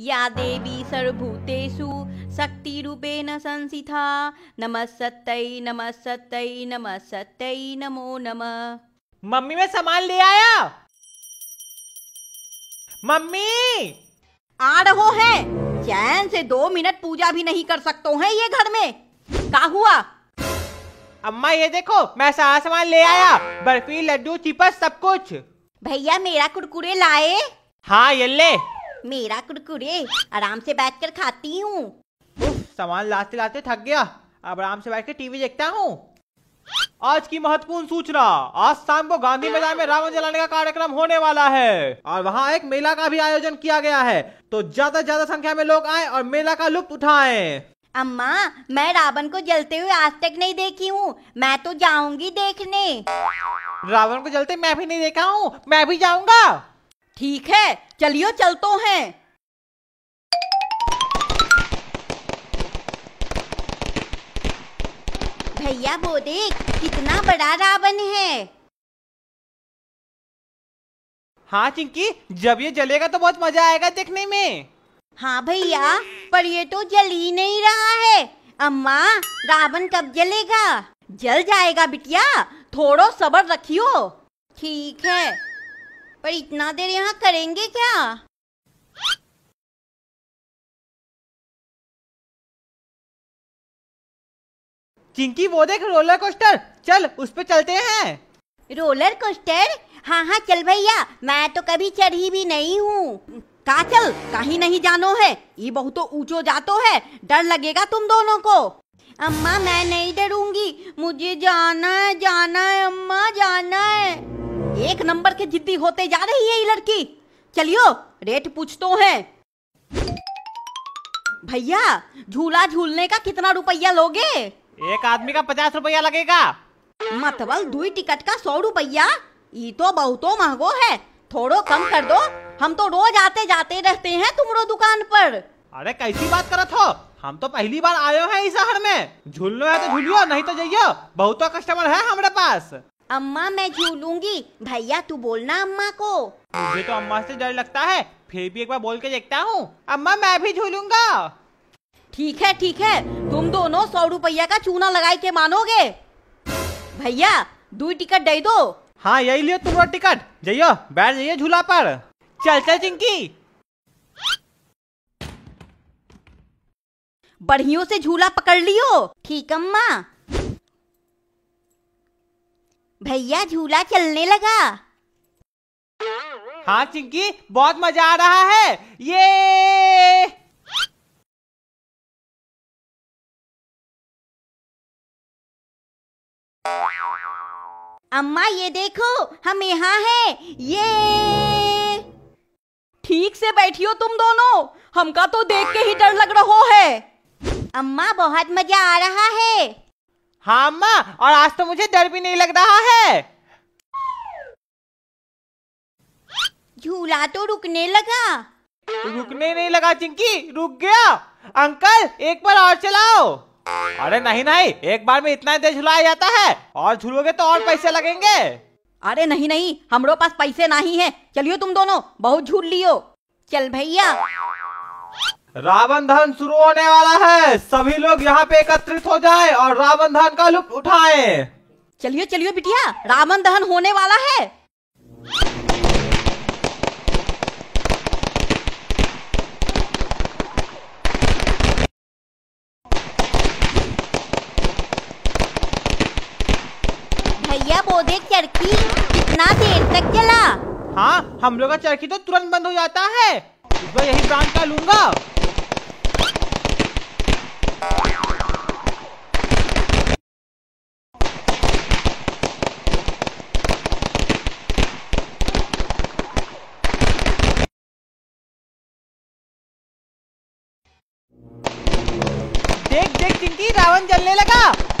या देवी सर्वभूतेषु शक्तिरूपेण संसिथा। नमस्तै नमस्तै नमस्तै नमो नमः। मम्मी मैं सामान ले आया। मम्मी! आ रहो है। चैन से दो मिनट पूजा भी नहीं कर सकते हैं ये घर में। का हुआ? अम्मा ये देखो मैं सारा सामान ले आया। बर्फ़ी लड्डू चिपस सब कुछ। भैया मेरा कुरकुरे लाए। हाँ ये ले। मेरा कुरकुरे आराम से बैठकर खाती हूँ। सामान लाते लाते थक गया। अब आराम से बैठ के टीवी देखता हूँ। आज की महत्वपूर्ण सूचना आज शाम को गांधी मैदान में रावण जलाने का कार्यक्रम होने वाला है। और वहाँ एक मेला का भी आयोजन किया गया है। तो ज़्यादा ज़्यादा संख्या में लोग आए और मेला का लुप्त उठाएँ। अम्मा मैं रावण को जलते हुए आज तक नहीं देखी हूँ। मैं तो जाऊँगी देखने। रावण को जलते मैं भी नहीं देखा हूँ। मैं भी जाऊँगा। ठीक है चलियो चलतो हैं। भैया वो देख कितना बड़ा रावण है। हाँ चिंकी जब ये जलेगा तो बहुत मज़ा आएगा देखने में। हाँ भैया पर ये तो जल ही नहीं रहा है। अम्मा रावण कब जलेगा? जल जाएगा बिटिया थोड़ो सबर रखियो। ठीक है पर इतना देर यहाँ करेंगे क्या? चिंकी वो देख रोलर कोस्टर? चल उस पे चलते हैं। Roller coaster? हाँ हाँ चल भैया मैं तो कभी चढ़ी भी नहीं हूँ। का चल? कहीं नहीं जानो है। ये बहुत ऊंचो जातो है। डर लगेगा तुम दोनों को। अम्मा मैं नहीं डरूँगी। मुझे जाना है जाना है अम्मा जाना है। एक नंबर के जिद्दी होते जा रही है ये लड़की। चलियो रेट पूछतो है भैया झूला झूलने का कितना रुपया लोगे? एक आदमी का पचास रुपया लगेगा। मतबल दुई टिकट का सौ रुपया। ये तो बहुतो महंगो है। थोड़ो कम कर दो। हम तो रोज आते जाते रहते हैं तुमरो दुकान पर। अरे कैसी बात करत हो? हम तो पहली बार आयो हैं इस शहर में। झूलनो है तो झूलियो नहीं तो जाइयो। बहुत कस्टमर है हमारे पास। अम्मा मैं झूलूँगी भैया तू बोलना अम्मा को। मुझे तो अम्मा से डर लगता है। फिर भी एक बार बोल के देखता हूँ। अम्मा मैं भी झूलूँगा। ठीक है ठीक है। तुम दोनों सौ रुपया का चूना लगाई के मानोगे? भैया दो टिकट दे दो। हाँ यही लियो तुम्हारा टिकट। जाइयो बैठ जाइए झूला पर। चल चल चिंकी। बढ़ियों से झूला पकड़ लियो। ठीक अम्मा। भैया झूला चलने लगा। हाँ चिंकी बहुत मज़ा आ रहा है। ये! अम्मा ये देखो हम यहाँ हैं। ये! ठीक से बैठियो तुम दोनों। हमका तो देख के ही डर लग रहा है। अम्मा बहुत मज़ा आ रहा है। हाँ अम्मा और आज तो मुझे डर भी नहीं लग रहा है। झूला तो रुकने लगा। रुकने नहीं लगा चिंकी रुक गया। अंकल एक बार और चलाओ। अरे नहीं नहीं एक बार में इतना देर झुलाया जाता है। और झूलोगे तो और पैसे लगेंगे। अरे नहीं नहीं हमरो पास पैसे नहीं है। चलियो तुम दोनों बहुत झूल लियो। चल भैया। रावण दहन शुरू होने वाला है। सभी लोग यहाँ पे एकत्रित हो जाए और रावण दहन का लुत्फ उठाए। चलियो चलियो बिटिया रावण दहन होने वाला है। भैया वो देख चरखी कितना देर तक चला? हाँ हम लोग का चरखी तो तुरंत बंद हो जाता है। बार यही ब्रांड का लूँगा देख देख चिंकी रावण जलने लगा।